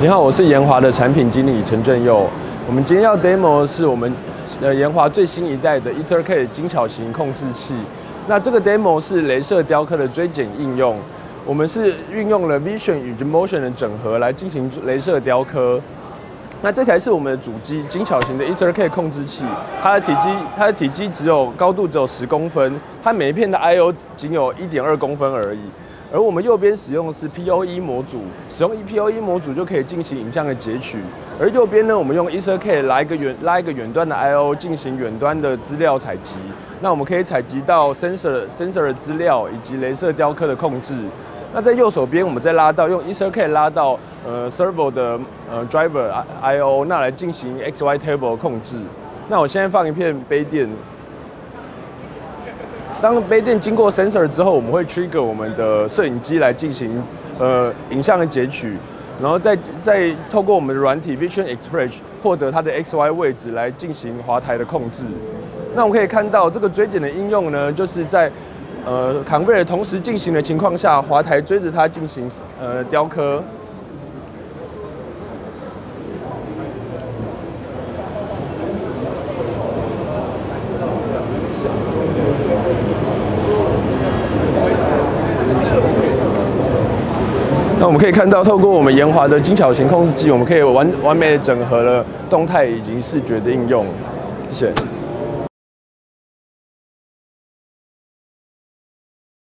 你好，我是研华的产品经理陈正佑。我们今天要 demo 的是我们呃研华最新一代的 EtherK 精巧型控制器。那这个 demo 是镭射雕刻的追减应用，我们是运用了 Vision 与 Motion 的整合来进行镭射雕刻。那这台是我们的主机精巧型的 EtherK 控制器，它的体积它的体积只有高度只有十公分，它每一片的 I/O 仅有一点二公分而已。而我们右边使用的是 PoE 模组，使用 EPOE 模组就可以进行影像的截取。而右边呢，我们用 EtherK 拉一个远拉一个远端的 I/O 进行远端的资料采集。那我们可以采集到 sensor sensor 的资料以及镭射雕刻的控制。那在右手边，我们再拉到用 EtherK 拉到呃 servo 的呃 driver I/O，那来进行 XY table 控制。那我现在放一片杯垫。当杯垫经过 sensor 之后，我们会 trigger 我们的摄影机来进行呃影像的截取，然后再再透过我们的软体 Vision Express 获得它的 X Y 位置来进行滑台的控制。那我们可以看到这个追减的应用呢，就是在呃 conveyor 同时进行的情况下，滑台追着它进行呃雕刻。那我们可以看到，透过我们延华的精巧型控制器，我们可以完完美整合了动态以及视觉的应用。谢谢。